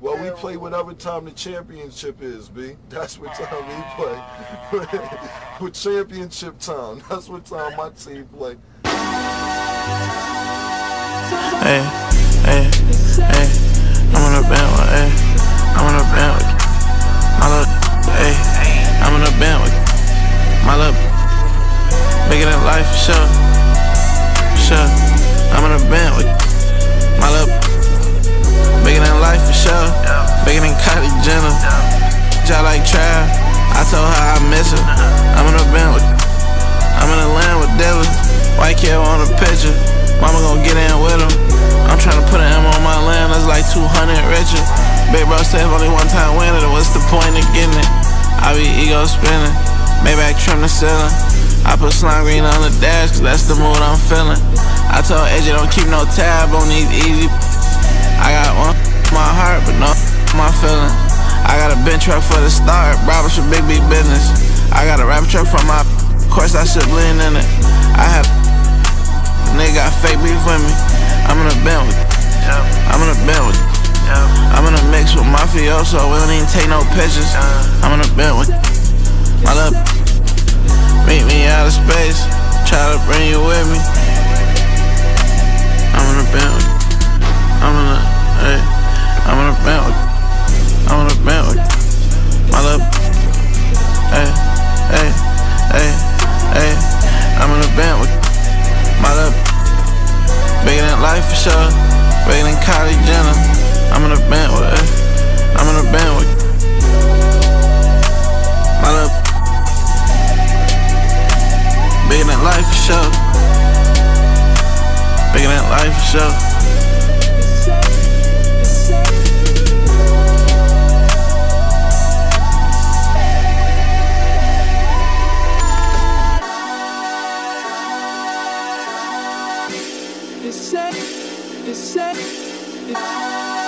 Well, we play whatever time the championship is, B. That's what time we play. With championship time. That's what time my team play. Hey, hey, hey. I'm on a bandwagon, hey. I'm on a bandwagon. My little, hey. I'm on a bandwagon. My little, bigger than life, for sure. For sure. I'm on a bandwagon. My little, Jenner. Like Trav. I told her I miss her. I'm on a bandwagon. I'm in the land with devils. White kid on the picture. Mama gon' get in with him. I'm tryna put an M on my land, that's like 200 richer. Big bro said only one time winning, what's the point of getting it? I be ego spinning, Maybach trim the ceiling. I put slime green on the dash, cause that's the mood I'm feeling. I told AJ don't keep no tab on these easy. I got one my heart, but no my feelings. I got a bench truck for the start, Roberts for big, big business. I got a rap truck from my, of course I should lean in it. I have Nigga got fake beef with me. I'm in a band with I'm in a band with I'm in a mix with mafioso. We don't even take no pictures. I'm in a band with my love. Meet me out of space. Try to bring you with me. I'm in a band with I'm in a, hey. Life for sure. Than Kylie Jenner. I'm in a band with her. I'm in a band with my love. Bigger than life for sure. Bigger than life for sure. descend.